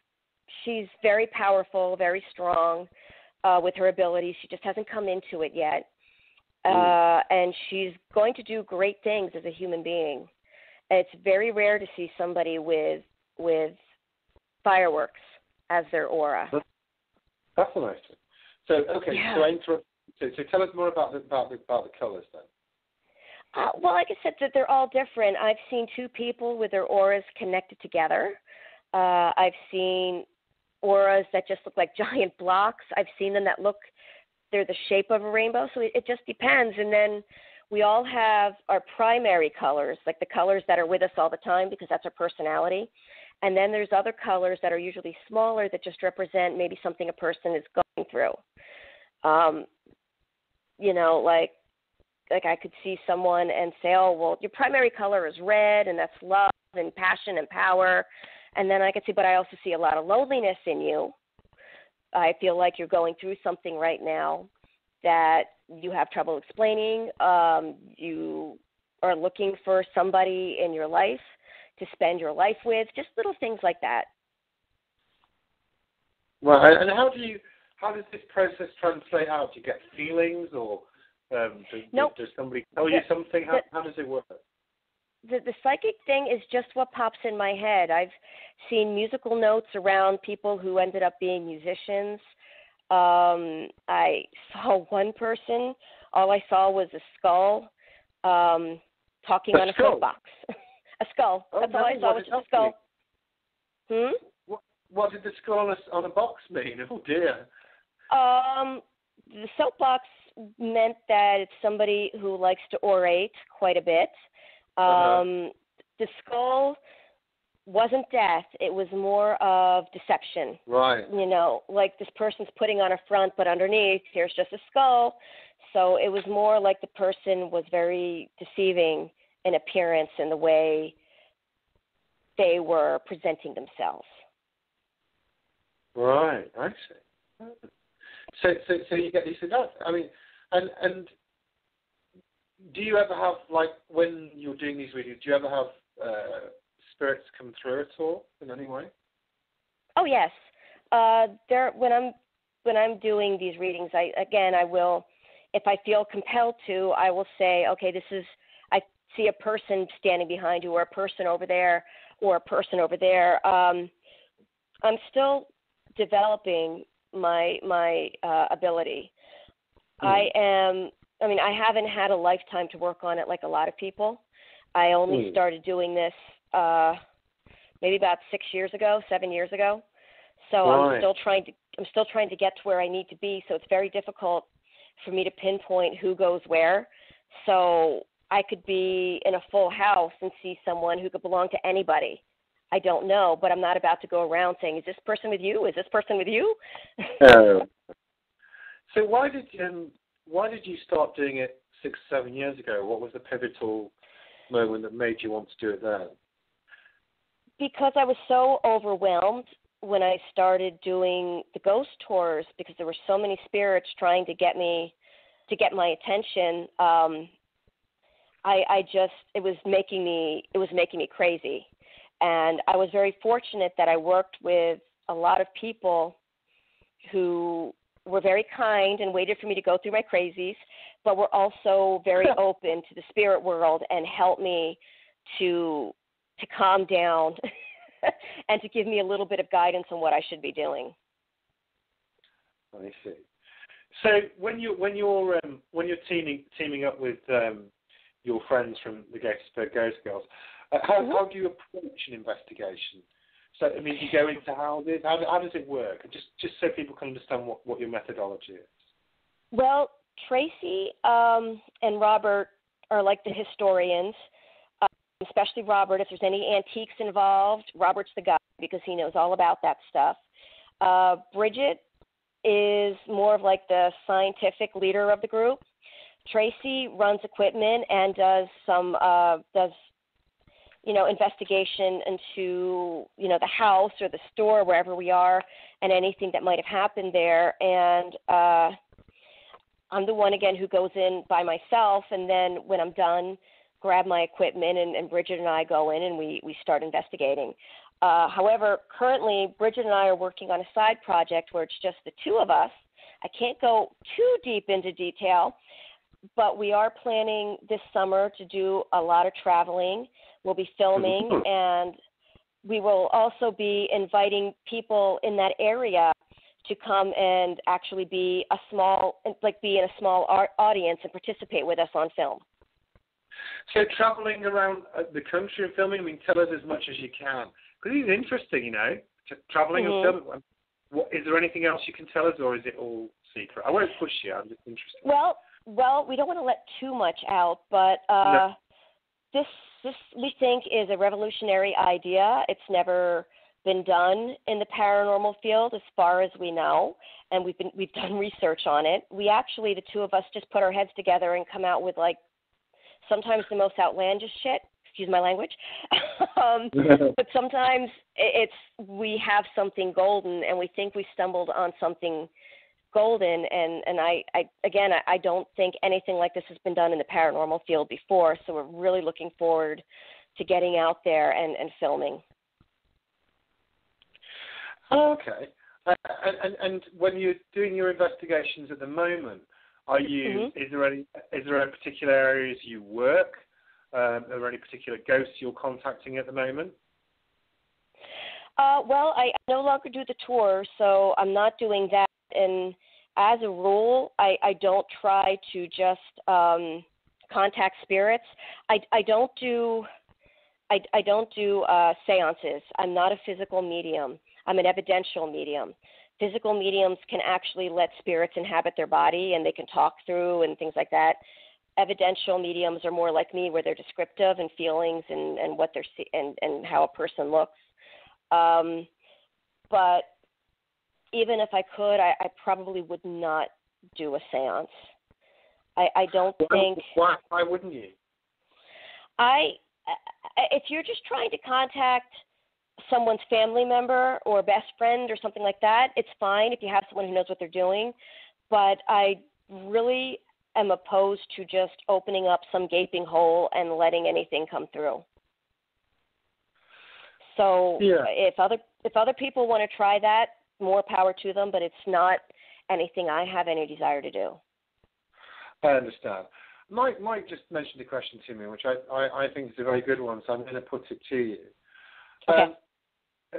she's very powerful, very strong uh, with her abilities. She just hasn't come into it yet, uh, and she's going to do great things as a human being. It's very rare to see somebody with with fireworks as their aura. That's a nice. So okay, Yeah. so interrupt. So, so tell us more about the about the about the colours then. Uh, well, like I said, that they're all different. I've seen two people with their auras connected together. Uh, I've seen auras that just look like giant blocks. I've seen them that look they're the shape of a rainbow. So it, it just depends. And then we all have our primary colors, like the colors that are with us all the time because that's our personality. And then there's other colors that are usually smaller that just represent maybe something a person is going through. Um, you know, like like I could see someone and say, "Oh, well, your primary color is red, and that's love and passion and power." And then I could see, but I also see a lot of loneliness in you. I feel like you're going through something right now that you have trouble explaining. Um, you are looking for somebody in your life to spend your life with, just little things like that. Right, and how do you how does this process translate out? Do you get feelings, or um, does, nope. does somebody tell you something? How, the, how does it work? The, the psychic thing is just what pops in my head. I've seen musical notes around people who ended up being musicians. Um, I saw one person. All I saw was a skull um, talking a on a phone box. a skull. Oh, That's no, all I saw was just a skull. Hmm. What, what did the skull on a, on a box mean? Oh dear. Um, the soapbox meant that it's somebody who likes to orate quite a bit. Uh-huh. Um, The skull wasn't death; it was more of deception. Right. You know, like this person's putting on a front, but underneath here's just a skull. So it was more like the person was very deceiving in appearance and the way they were presenting themselves. Right. I see. So, so, so you get these things that. I mean, and and do you ever have like when you're doing these readings? Do you ever have uh, spirits come through at all in any way? Oh yes. Uh, there when I'm when I'm doing these readings, I again I will, if I feel compelled to, I will say, okay, this is I see a person standing behind you, or a person over there, or a person over there. Um, I'm still developing my my uh, ability. Hmm. I am. I mean, I haven't had a lifetime to work on it like a lot of people. I only Hmm. started doing this uh, maybe about six years ago, seven years ago. So Right. I'm still trying to. I'm still trying to get to where I need to be. So it's very difficult for me to pinpoint who goes where. So I could be in a full house and see someone who could belong to anybody. I don't know, but I'm not about to go around saying, "Is this person with you? Is this person with you?" Oh. So why did um, why did you start doing it six seven years ago? What was the pivotal moment that made you want to do it then? because I was so overwhelmed when I started doing the ghost tours because there were so many spirits trying to get me to get my attention. Um, I, I just it was making me it was making me crazy, and I was very fortunate that I worked with a lot of people who were very kind and waited for me to go through my crazies, but were also very open to the spirit world and helped me to to calm down and to give me a little bit of guidance on what I should be doing. I see. So when you when you're um, when you're teaming teaming up with um, your friends from the Gettysburg Ghost Gals, how Mhm. how do you approach an investigation? So I mean, do you go into houses? How, how does it work? Just just so people can understand what, what your methodology is. Well, Tracy um, and Robert are like the historians, uh, especially Robert. If there's any antiques involved, Robert's the guy because he knows all about that stuff. Uh, Bridget is more of like the scientific leader of the group. Tracy runs equipment and does some uh, does you know investigation into you know the house or the store wherever we are and anything that might have happened there and uh I'm the one again who goes in by myself and then when I'm done grab my equipment and, and Bridget and I go in and we we start investigating. Uh, however, currently Bridget and I are working on a side project where it's just the two of us. I can't go too deep into detail, but we are planning this summer to do a lot of traveling. We'll be filming and we will also be inviting people in that area to come and actually be a small like be in a small audience and participate with us on film. So traveling around uh, the country and filming. I mean, tell us as much as you can because it's interesting, you know, traveling Mhm. and filming. What, is there anything else you can tell us, or is it all secret? I won't push you. I'm just interested. Well, well, we don't want to let too much out, but uh, No. This this we think is a revolutionary idea. It's never been done in the paranormal field, as far as we know, and we've been we've done research on it. We actually, the two of us, just put our heads together and come out with like sometimes the most outlandish shit. Excuse my language. um, but sometimes it's we have something golden and we think we stumbled on something golden and and I, I again I, I don't think anything like this has been done in the paranormal field before so we're really looking forward to getting out there and and filming okay uh, and and when you're doing your investigations at the moment are you mm-hmm. is there any is there any particular areas you work um, are there any particular ghosts you're contacting at the moment uh, well, I no longer do the tour, so I'm not doing that. And as a rule, I, I don't try to just um, contact spirits. I, I don't do I, I don't do uh, seances. I'm not a physical medium. I'm an evidential medium. Physical mediums can actually let spirits inhabit their body and they can talk through and things like that. Evidential mediums are more like me, where they're descriptive and feelings and, and what they're see- and and how a person looks. Um, but even if I could, I, I probably would not do a séance. I, I don't why, think. Why, why wouldn't you? I, if you're just trying to contact someone's family member or best friend or something like that, it's fine if you have someone who knows what they're doing. But I really am opposed to just opening up some gaping hole and letting anything come through. So yeah. if other if other people want to try that, more power to them. But it's not anything I have any desire to do. I understand. Mike, Mike just mentioned a question to me, which I, I, I think is a very good one, so I'm going to put it to you. Okay. Um, uh,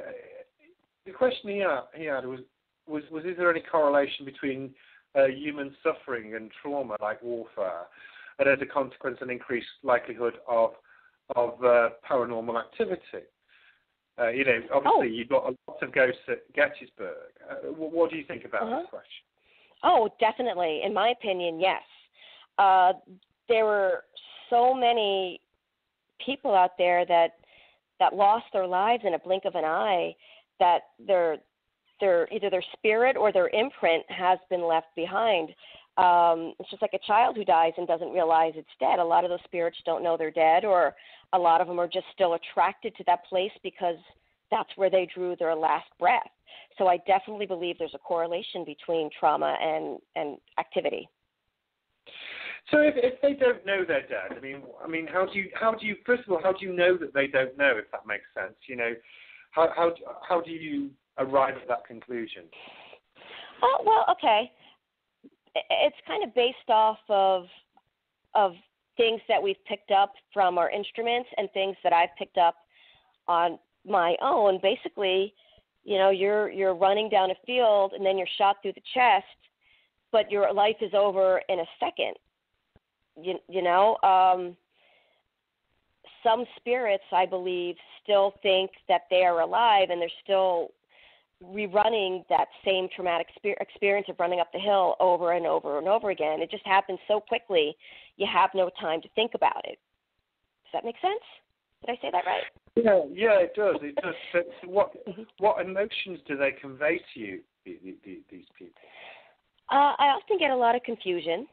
the question he had, he had was, was, was is there any correlation between uh, human suffering and trauma, like warfare, and as a consequence, an increased likelihood of of uh, paranormal activity? Uh, you know, obviously oh. you've got a lot of ghosts at Gettysburg. Uh, what, what, do you think about uh-huh. that question? Oh, definitely. In my opinion, yes. Uh, there were so many people out there that that lost their lives in a blink of an eye. That their their either their spirit or their imprint has been left behind. Um, it's just like a child who dies and doesn't realize it's dead. A lot of those spirits don't know they're dead, or a lot of them are just still attracted to that place because that's where they drew their last breath. So I definitely believe there's a correlation between trauma and, and activity. So if, if they don't know they're dead, I mean, I mean, how do you how do you first of all how do you know that they don't know if that makes sense? You know, how how how do you arrive at that conclusion? Oh well, okay. It's kind of based off of of things that we've picked up from our instruments and things that I've picked up on my own. Basically, you know, you're you're running down a field and then you're shot through the chest, but your life is over in a second. You you know, um, some spirits, I believe, still think that they are alive and they're still rerunning that same traumatic experience of running up the hill over and over and over again. It just happens so quickly, you have no time to think about it. Does that make sense? Did I say that right? Yeah, yeah, it does. It does. So, so what mm-hmm. what emotions do they convey to you, these, these people? Uh, I often get a lot of confusion.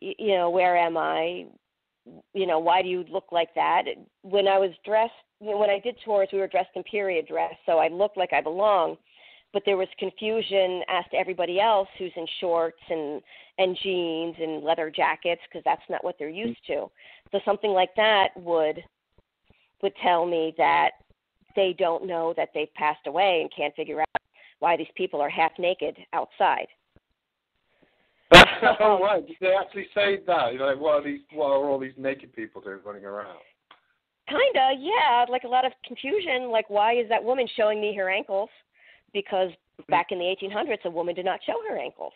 You, you know, where am I? You know, why do you look like that? When I was dressed you know, when I did tours, we were dressed in period dress, so I looked like I belonged. But there was confusion as to everybody else who's in shorts and and jeans and leather jackets because that's not what they're used to. So something like that would would tell me that they don't know that they've passed away and can't figure out why these people are half naked outside. oh right, did they actually say that? You know, what are these? What are all these naked people doing running around? Kinda, yeah. Like a lot of confusion. Like, why is that woman showing me her ankles? Because hmm. back in the 1800s, a woman did not show her ankles.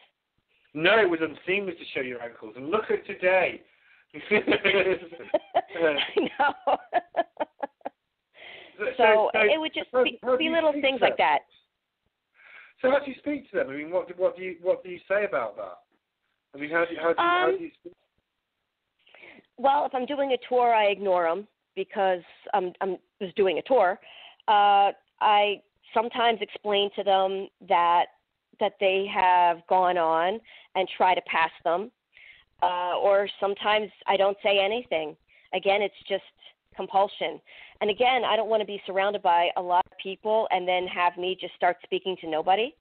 No, it was unseemly to show your ankles. And look at today. I know. so, so, so, it would just how, be, how be little things like that. So how do you speak to them? I mean, what what do you what do you say about that? I mean, how do you, how do you, um, how do you speak? Well, if I'm doing a tour, I ignore them because I'm I'm was doing a tour, uh, I sometimes explain to them that that they have gone on and try to pass them, uh, or sometimes I don't say anything. Again, it's just compulsion. And again, I don't want to be surrounded by a lot of people and then have me just start speaking to nobody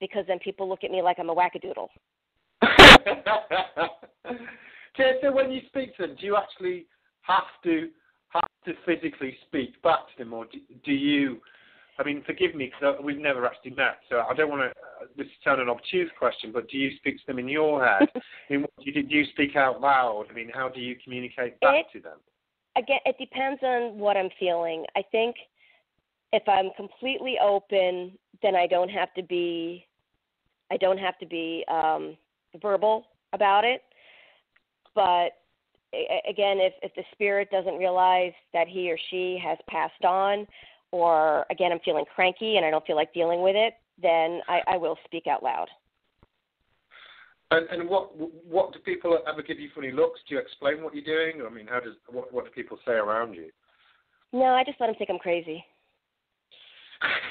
because then people look at me like I'm a wackadoodle. so, so when you speak to them, do you actually have to have to physically speak back to them, or do, do you? I mean, forgive me because we've never actually met, so I don't want to. Uh, this sound an obtuse question, but do you speak to them in your head? I mean, do you, do you speak out loud? I mean, how do you communicate back it, to them? Again, it depends on what I'm feeling. I think if I'm completely open, then I don't have to be. I don't have to be um, verbal about it. But again, if if the spirit doesn't realize that he or she has passed on, or again I'm feeling cranky and I don't feel like dealing with it, then I, I will speak out loud. And, and what what do people ever give you funny looks? Do you explain what you're doing? I mean, how does what what do people say around you? No, I just let them think I'm crazy.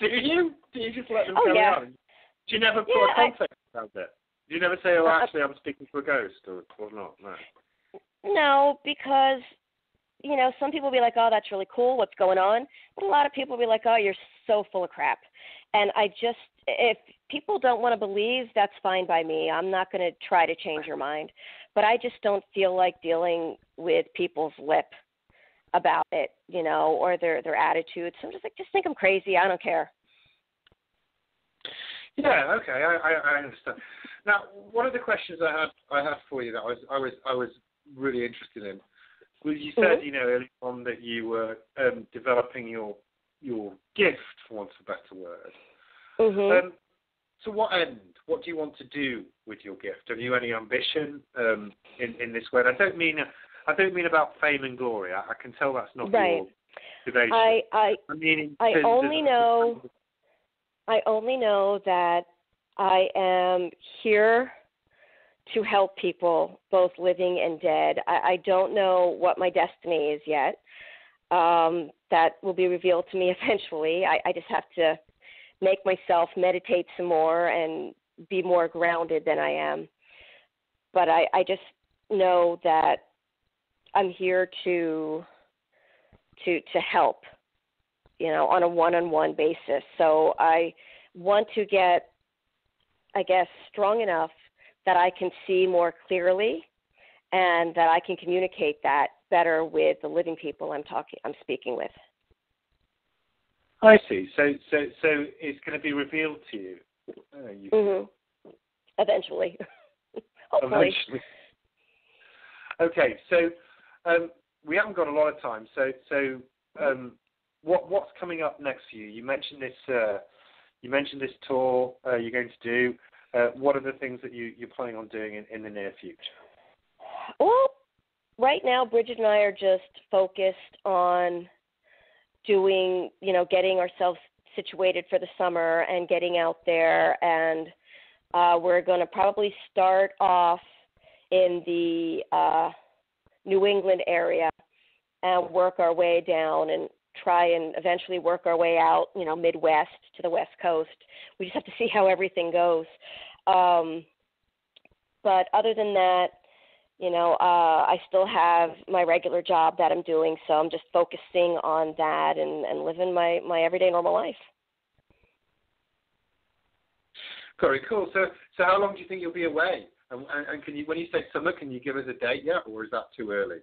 do you? Do you just let them oh, carry yeah. on? Do you never put yeah, a context I... around it? You never say, "Oh, actually, I'm speaking to a ghost," or, or not? No. No, because you know some people will be like, "Oh, that's really cool. What's going on?" But a lot of people will be like, "Oh, you're so full of crap." And I just, if people don't want to believe, that's fine by me. I'm not going to try to change your mind. But I just don't feel like dealing with people's lip about it, you know, or their their attitudes. So I'm just like, just think I'm crazy. I don't care. Yeah, okay, I, I, I understand. Now, one of the questions I had I had for you that I was I was I was really interested in was you said mm-hmm. you know earlier on that you were um, developing your your gift, for want of a better word. Mm-hmm. Um, to what end? What do you want to do with your gift? Have you any ambition um, in in this way? And I don't mean I don't mean about fame and glory. I, I can tell that's not right. your motivation. I I I mean, I only know I only know that I am here to help people, both living and dead. I, I don't know what my destiny is yet. Um, that will be revealed to me eventually. I, I just have to make myself meditate some more and be more grounded than I am. But I, I just know that I'm here to to to help, you know, on a one-on-one basis. So I want to get, I guess, strong enough that I can see more clearly and that I can communicate that better with the living people I'm talking I'm speaking with. I see. So so so it's going to be revealed to you. Uh, you mm-hmm. Eventually. Hopefully. Eventually. Okay, so um, we haven't got a lot of time. So so um, what what's coming up next for you? You mentioned this. Uh, you mentioned this tour uh, you're going to do. Uh, what are the things that you, you're planning on doing in, in the near future? Well, right now, Bridget and I are just focused on doing, you know, getting ourselves situated for the summer and getting out there. And uh, we're going to probably start off in the uh, New England area and work our way down and try and eventually work our way out, you know, Midwest to the West Coast. We just have to see how everything goes. Um, but other than that, you know, uh, I still have my regular job that I'm doing, so I'm just focusing on that and, and living my, my everyday normal life. Very cool. So, so how long do you think you'll be away? And, and can you, when you say summer, can you give us a date yet, or is that too early?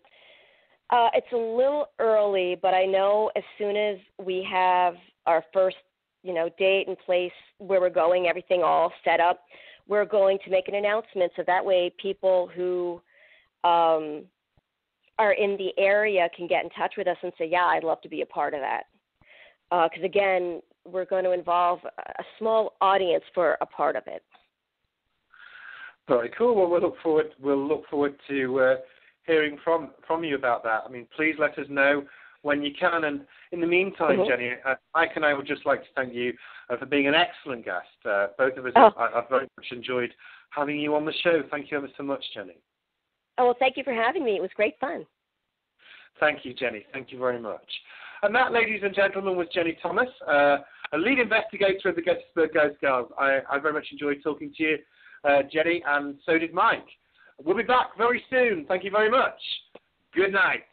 Uh, it's a little early, but I know as soon as we have our first, you know, date and place where we're going, everything all set up, we're going to make an announcement so that way people who um, are in the area can get in touch with us and say, yeah, I'd love to be a part of that. Because uh, again, we're going to involve a small audience for a part of it. Very cool. Well, we'll look forward. We'll look forward to uh, hearing from from you about that. I mean, please let us know when you can. And in the meantime, mm-hmm. Jenny, uh, Mike and I would just like to thank you uh, for being an excellent guest. Uh, both of us, oh. I, have very much enjoyed having you on the show. Thank you ever so much, Jenny. Oh, well, thank you for having me. It was great fun. Thank you, Jenny. Thank you very much. And that, ladies and gentlemen, was Jenny Thomas, uh, a lead investigator of the Gettysburg Ghost Gals. I, I very much enjoyed talking to you, uh, Jenny, and so did Mike. We'll be back very soon. Thank you very much. Good night.